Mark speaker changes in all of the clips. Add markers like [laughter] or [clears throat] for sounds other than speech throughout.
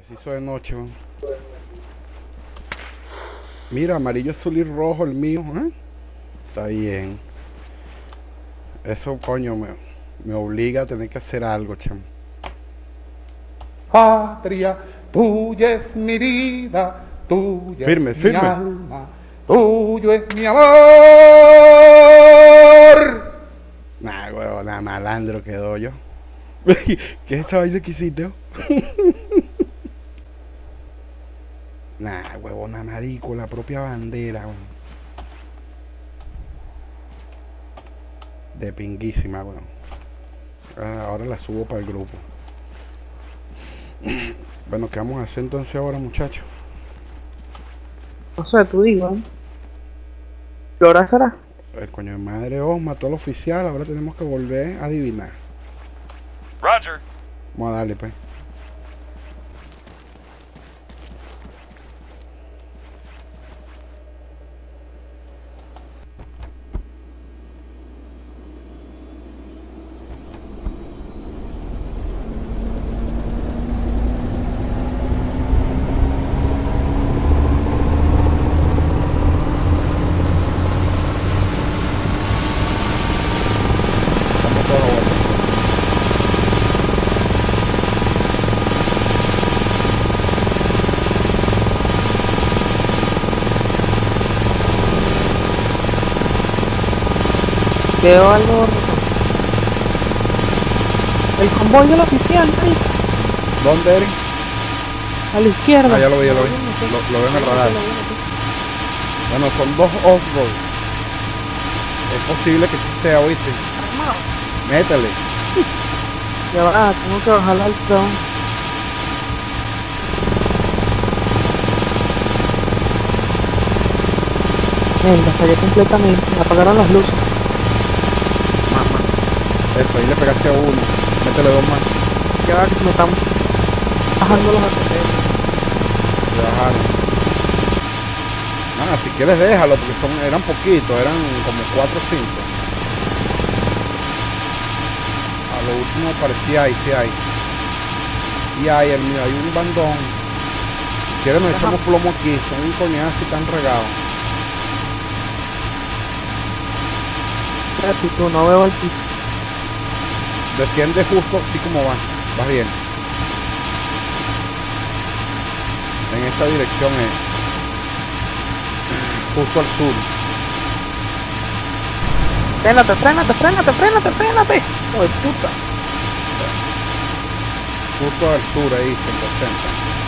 Speaker 1: Ya se hizo de noche. Mira, amarillo, azul y rojo el mío. ¿eh? Está bien. Eso, coño, me, me obliga a tener que hacer algo, chamo.
Speaker 2: Patria, tuya es mi vida, tuya
Speaker 1: Firme,
Speaker 2: es
Speaker 1: firme.
Speaker 2: mi alma, tuyo es mi amor.
Speaker 1: Nah, huevo, nada malandro quedó yo. [laughs] ¿Qué es esa vaina que hiciste? Oh? marico, la propia bandera, weón. De pinguísima, weón. Ah, Ahora la subo para el grupo. [clears throat] Bueno, ¿qué vamos a hacer entonces ahora, muchachos?
Speaker 3: No sé, tú digo, ¿eh? ¿Qué hora será?
Speaker 1: El coño de madre Os mató al oficial, ahora tenemos que volver a adivinar.
Speaker 4: Roger.
Speaker 1: Vamos a darle, pues. Estamos todos vueltos.
Speaker 3: Veo algo. El convoy del oficial, marico,
Speaker 1: ¿Dónde eres?
Speaker 3: a la izquierda.
Speaker 1: Ah, ya lo vi, ya lo vi. Lo, lo veo en el radar. Bueno, son dos off-road. Es posible que sí sea, oíste. Métele. [laughs]
Speaker 3: Ya va, tengo que bajar al tron. Venga, fallé completamente. Me apagaron las luces.
Speaker 1: Eso, ahí le pegaste a uno. Métele dos más.
Speaker 3: Ya va, que se me están bajando los.
Speaker 1: Se bajaron. Ah, si quieres déjalo, porque son, eran poquitos, eran como 4 o 5. A lo último parecía ahí, sí hay. Sí hay, el mío, hay un bandón. Si quieres nos echamos plomo aquí, son un coñazo y están regados.
Speaker 3: Tú, no veo el piso.
Speaker 1: Desciende justo así como va. Vas bien. En esta dirección es. Justo al sur.
Speaker 3: Frénate, frénate, frénate, frénate, frénate. Hijo de puta.
Speaker 1: Justo al sur ahí, 180.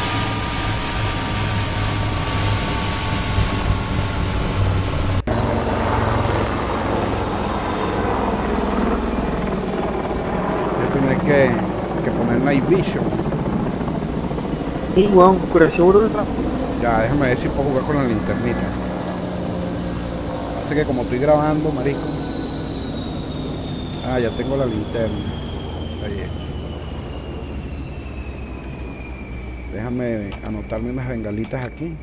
Speaker 1: Que, que poner night vision.
Speaker 3: Y weón, el tráfico.
Speaker 1: Ya, déjame ver si puedo jugar con la linternita. Así que como estoy grabando, marico. Ah, ya tengo la linterna. Ahí es. Déjame anotarme unas bengalitas aquí.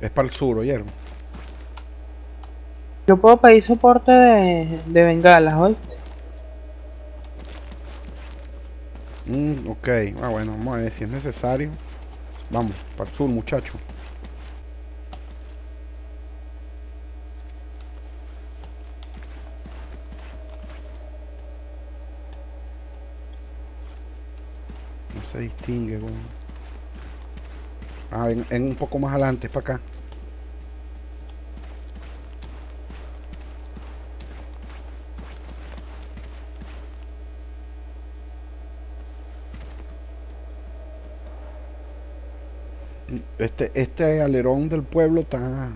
Speaker 1: Es para el sur, oyeron.
Speaker 3: Yo puedo pedir soporte de, de bengalas, ¿oíste?
Speaker 1: Mm, ok, ah, bueno, vamos a ver si es necesario. Vamos, para el sur, muchacho. No se distingue, weón. Ah, ven, ven un poco más adelante, es para acá. Este, este alerón del pueblo está,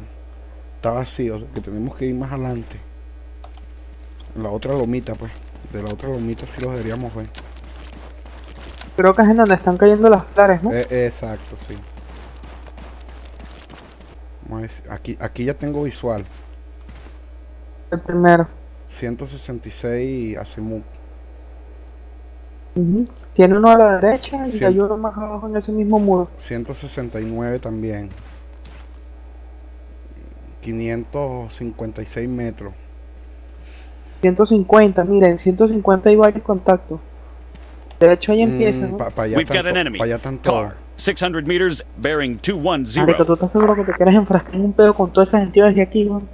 Speaker 1: está vacío, o sea, que tenemos que ir más adelante. La otra lomita, pues. De la otra lomita sí lo deberíamos ver.
Speaker 3: Creo que es en donde están cayendo las flores, ¿no?
Speaker 1: Eh, exacto, sí. Aquí, aquí ya tengo visual.
Speaker 3: El primero.
Speaker 1: 166
Speaker 3: Tiene uno a la derecha y hay uno más abajo en ese mismo muro.
Speaker 1: 169 también. 556 metros.
Speaker 3: 150, miren, 150 hay varios contactos. De hecho, ahí empieza, ¿no?
Speaker 1: Para allá
Speaker 4: We've got an
Speaker 1: tanto,
Speaker 4: enemy.
Speaker 1: pa' allá tanto.
Speaker 4: Car, 600 meters, bearing
Speaker 3: Marico,
Speaker 4: 210.
Speaker 3: ¿tú estás seguro que te quieres enfrascar en un pedo con toda esa gente desde aquí, weón?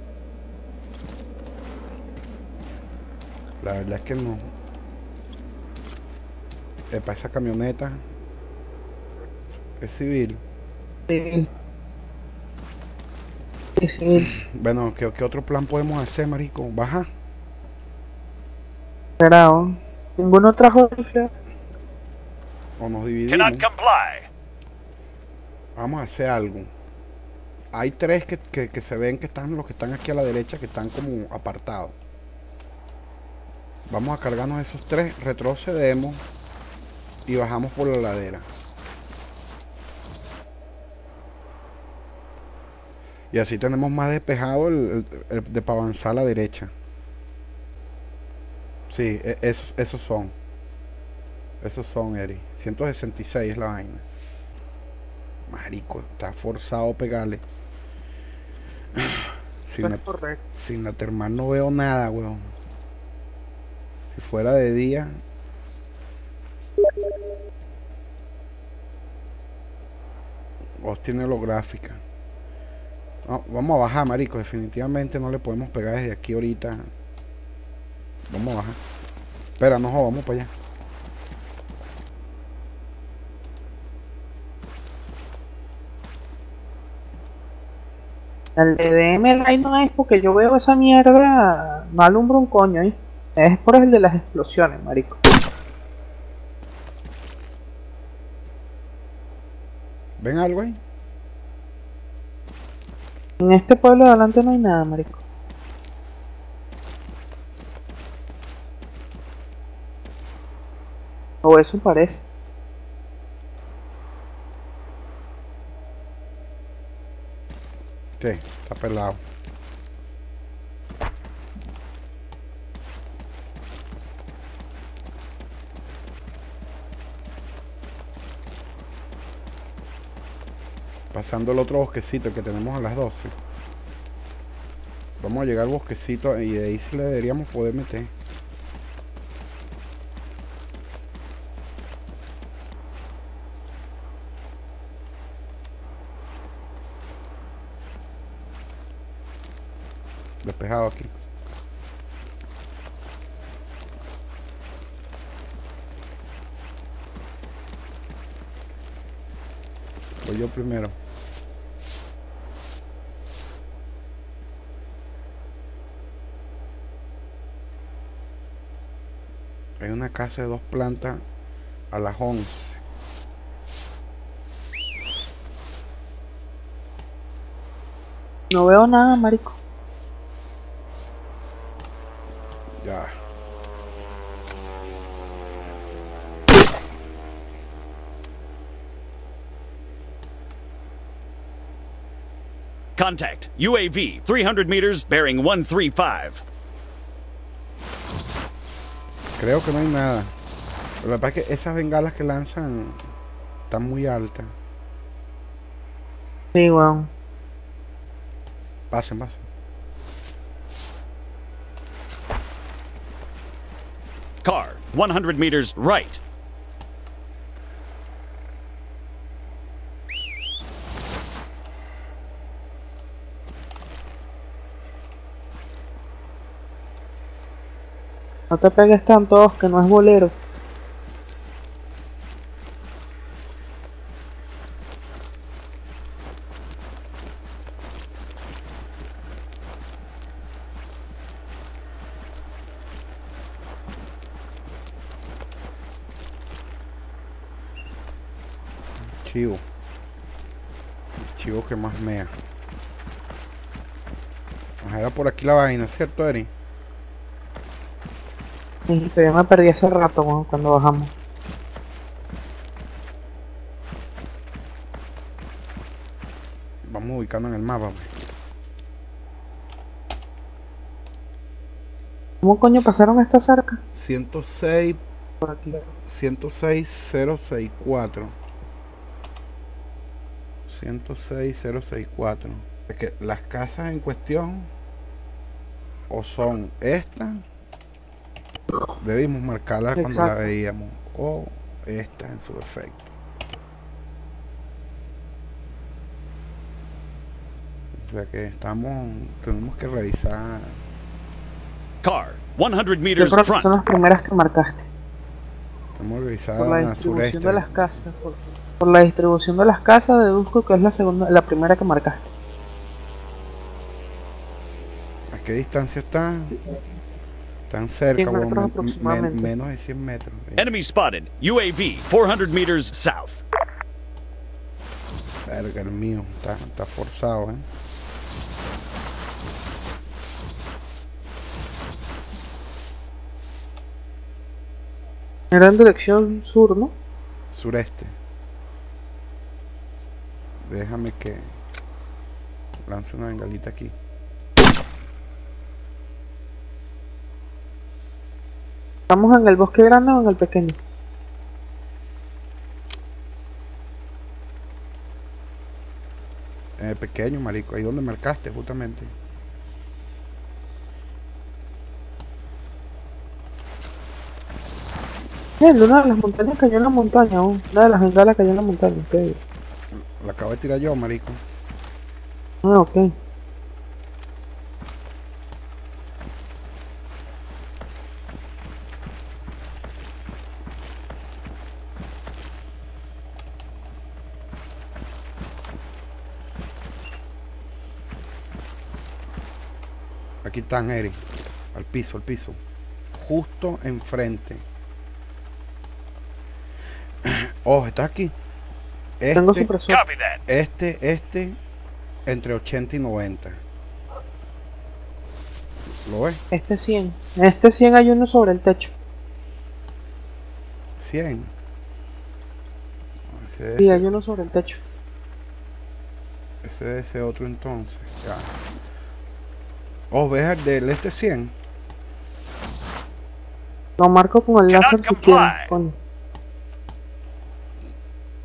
Speaker 1: La verdad es que no. Para esa camioneta es civil.
Speaker 3: Civil. Sí, civil.
Speaker 1: Bueno, ¿qué, qué otro plan podemos hacer, marico? Baja.
Speaker 3: Esperado. Ninguno trajo rifle.
Speaker 1: O nos dividimos.
Speaker 4: Cannot comply.
Speaker 1: Vamos a hacer algo. Hay tres que, que- que se ven que están los que están aquí a la derecha, que están como apartados. Vamos a cargarnos esos tres, retrocedemos y bajamos por la ladera. Y así tenemos más despejado el, el- el de para avanzar a la derecha. Sí, e- esos, esos son. Esos son, Eri. 166 es la vaina. Marico, está forzado pegarle. Sin, la- sin la termal no veo nada, weón. Si fuera de día. Vos tiene holográfica. No, vamos a bajar, marico. Definitivamente no le podemos pegar desde aquí ahorita. Vamos a bajar. Espera, no, vamos para allá.
Speaker 3: El de DM Light no es porque yo veo esa mierda. No alumbra un coño, ¿eh? Es por el de las explosiones, marico.
Speaker 1: ¿Ven algo ahí?
Speaker 3: En este pueblo de adelante no hay nada, marico. O eso parece.
Speaker 1: Sí, está pelado. Pasando el otro bosquecito que tenemos a las 12. Vamos a llegar al bosquecito y de ahí sí le deberíamos poder meter. Despejado aquí. Voy yo primero. Hay una casa de dos plantas a las 11.
Speaker 3: No veo nada, marico.
Speaker 1: Ya.
Speaker 4: Contact. UAV, 300 meters, bearing 135.
Speaker 1: Creo que no hay nada. Lo que pasa es que esas bengalas que lanzan están muy altas.
Speaker 3: Sí, weón.
Speaker 1: Pasen, pasen.
Speaker 4: Car, 100 meters, right.
Speaker 3: No te pegues tanto, que no es bolero.
Speaker 1: Chivo. Chivo que más mea. Ajá, era por aquí la vaina, ¿cierto, Eri?
Speaker 3: Pero yo me perdí hace rato, cuando bajamos.
Speaker 1: Vamos ubicando en el mapa. pues.
Speaker 3: ¿Cómo coño pasaron esta cerca?
Speaker 1: 106,
Speaker 3: Por aquí.
Speaker 1: 106064. 106064. Es que las casas en cuestión o son estas, debimos marcarlas cuando la veíamos, o esta en su defecto. O sea que estamos, tenemos que revisar.
Speaker 4: Car, 100
Speaker 3: Yo
Speaker 4: meters
Speaker 3: creo que
Speaker 4: front.
Speaker 3: son las primeras que marcaste.
Speaker 1: Revisar
Speaker 3: Por la
Speaker 1: en la
Speaker 3: distribución
Speaker 1: sureste.
Speaker 3: de las casas. Por, por la distribución de las casas deduzco que es la segunda, la primera que marcaste.
Speaker 1: ¿A qué distancia está? Tan cerca,
Speaker 3: 100
Speaker 1: bueno,
Speaker 3: metros
Speaker 1: men- menos de 100 metros.
Speaker 4: Enemy spotted. UAV, 400 meters south.
Speaker 1: Verga, el mío, está, está forzado, ¿eh?
Speaker 3: Era en dirección sur, ¿no?
Speaker 1: Sureste. Déjame que lance una bengalita aquí.
Speaker 3: ¿Estamos en el bosque grande o en el pequeño?
Speaker 1: En el pequeño, marico, ahí donde marcaste, justamente.
Speaker 3: Bien, una de las montañas cayó en la montaña aún. Una de las bengalas cayó en la montaña. ok.
Speaker 1: La acabo de tirar yo, marico.
Speaker 3: Ah, ok.
Speaker 1: Están, Eric. Al piso, al piso. Justo enfrente. [clears throat] Oh, está aquí.
Speaker 3: Tengo
Speaker 1: Este,
Speaker 3: supresor.
Speaker 1: Este, este, entre 80 y 90. ¿Lo ves?
Speaker 3: Este 100. Este 100 hay uno sobre el techo.
Speaker 1: 100. Ese
Speaker 3: Sí, hay uno sobre el techo.
Speaker 1: ese debe ser otro entonces. Ya. Oh, ¿ves el del este 100?
Speaker 3: Lo marco con el láser si
Speaker 4: comply.
Speaker 3: quieres. Coño.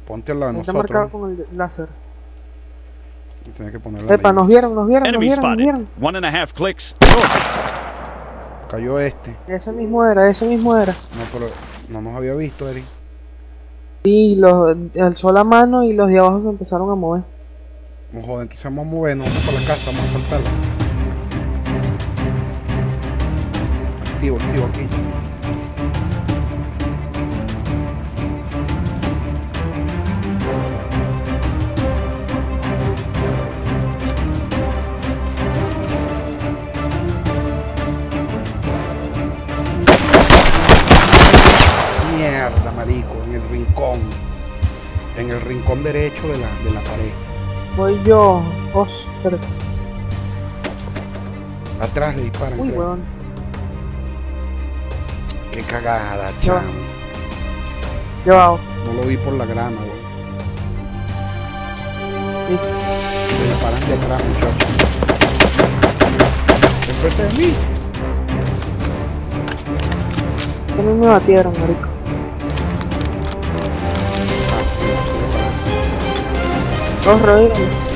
Speaker 1: Ponte al lado de
Speaker 3: Está marcado
Speaker 1: nosotros.
Speaker 3: con el láser.
Speaker 1: Tienes que ponerlo
Speaker 3: Epa, nos vieron, nos vieron, nos
Speaker 4: Enemy
Speaker 3: vieron, nos
Speaker 4: spotted.
Speaker 3: vieron.
Speaker 4: One and a half clicks.
Speaker 1: Cayó este.
Speaker 3: Ese mismo era, ese mismo era.
Speaker 1: No, pero no nos había visto, Eric.
Speaker 3: Y los alzó la mano y los de abajo se empezaron a mover.
Speaker 1: No joder, entonces vamos a movernos, vamos para la casa, vamos a saltarla. Activo, activo aquí. Mierda, marico, en el rincón. En el rincón derecho de la, de la pared.
Speaker 3: Voy yo. Os, pero,
Speaker 1: Atrás le disparan.
Speaker 3: uy,
Speaker 1: creo.
Speaker 3: weón.
Speaker 1: Qué cagada, chamo.
Speaker 3: Llevado.
Speaker 1: No lo vi por la grama, güey.
Speaker 3: Sí.
Speaker 1: Me disparan de atrás, muchachos. Enfrente de mí.
Speaker 3: Que no me batieron, marico.
Speaker 1: Ah, sí,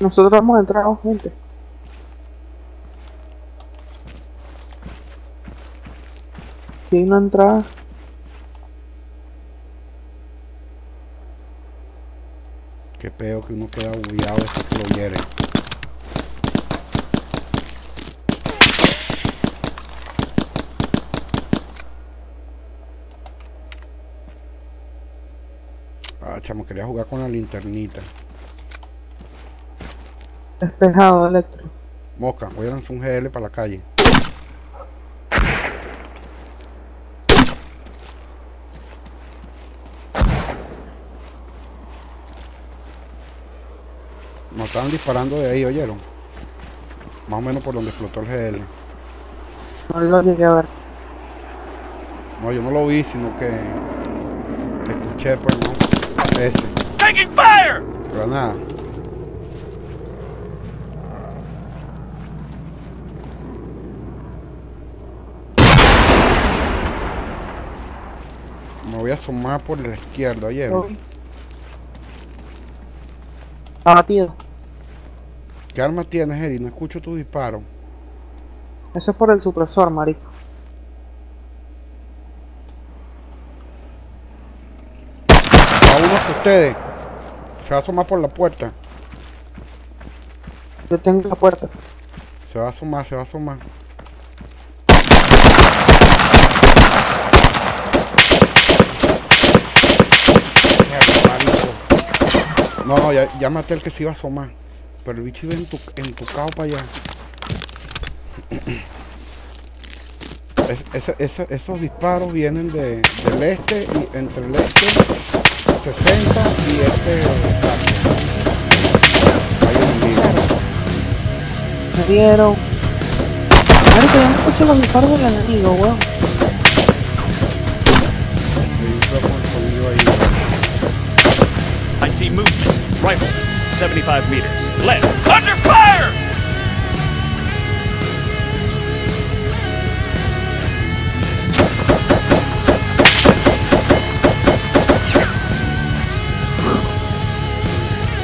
Speaker 3: Nosotros vamos a entrar gente. Si hay una entrada.
Speaker 1: Qué peo que uno queda bugueado lo hieren. Ah, chamo, quería jugar con la linternita.
Speaker 3: Despejado, electro.
Speaker 1: Mosca, voy a lanzar un GL para la calle. Nos estaban disparando de ahí, ¿oyeron? Más o menos por donde explotó el GL.
Speaker 3: No lo llegué a ver.
Speaker 1: No, yo no lo vi, sino que escuché, pues, ¿no? Ese.
Speaker 4: Taking fire!
Speaker 1: Voy a asomar por la izquierda, oye.
Speaker 3: Abatido.
Speaker 1: ¿Qué arma tienes, Eddie? No escucho tu disparo.
Speaker 3: Eso es por el supresor, marico.
Speaker 1: A uno de ustedes. Se va a asomar por la puerta.
Speaker 3: Yo tengo la puerta.
Speaker 1: Se va a asomar, se va a asomar. Mierda, marico. No, no, ya, ya maté al que se iba a asomar. Pero el bicho iba en tu, en tu cao para allá. [clears throat] Esos disparos vienen de, del este y entre el este 60 y este. Hay un.
Speaker 3: Me dieron. Marico, yo no escucho los disparos del enemigo, weón.
Speaker 4: See movement. Rifle. 75 meters. Left. Under fire!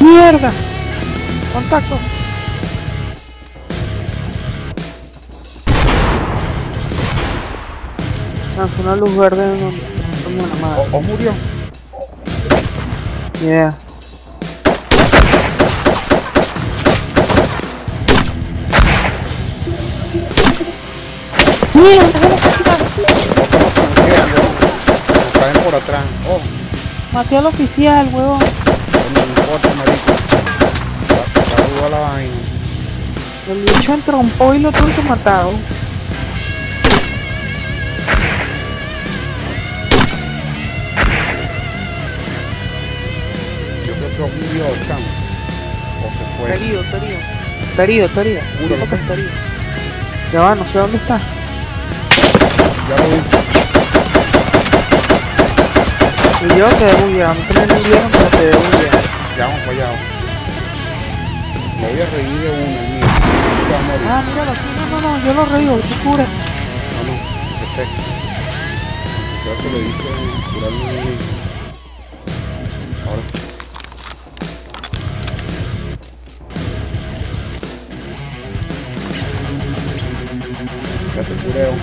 Speaker 3: ¡Mierda! ¡Contacto! Lanzó una luz verde en donde coño la madre.
Speaker 1: ¿O, o murió?
Speaker 3: Yeah. ¡Mierda!
Speaker 1: caen por atrás. Oh,
Speaker 3: Maté al oficial, huevón.
Speaker 1: no importa, marico. La vaina.
Speaker 3: El bicho entrompó y lo que matar. ¿no?
Speaker 1: Yo creo que murió, chamo. O se fue.
Speaker 3: Está herido. Está herido, está herido. Está herido. Ya va, no sé dónde está.
Speaker 1: Ya lo vi.
Speaker 3: Y yo muy bien. A mí me dieron, pero muy bien.
Speaker 1: Ya vamos para allá. Me voy a reír de una, mía.
Speaker 3: Ah, míralo aquí. No, no, no. Yo lo reído. Tú cura.
Speaker 1: No, no, sé. Creo que le dije curarme. Ahora sí. Ya te cureo.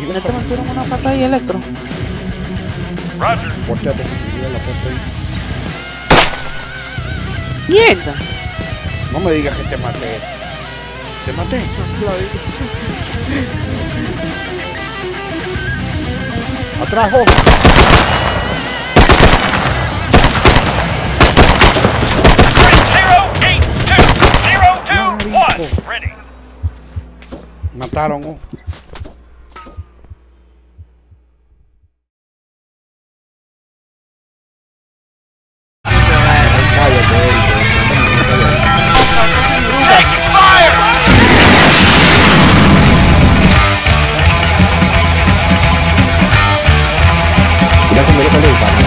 Speaker 3: Mira,
Speaker 1: esa
Speaker 3: te metieron una pata ahí electro.
Speaker 4: Roger.
Speaker 1: Volteate, vigila la puerta ahí.
Speaker 3: ¡Mierda!
Speaker 1: No me digas que te maté. ¿Te maté? ¡Atrás, vos!
Speaker 4: Zero, eight, two, zero, two, one. Ready.
Speaker 1: Mataron, oh. Mira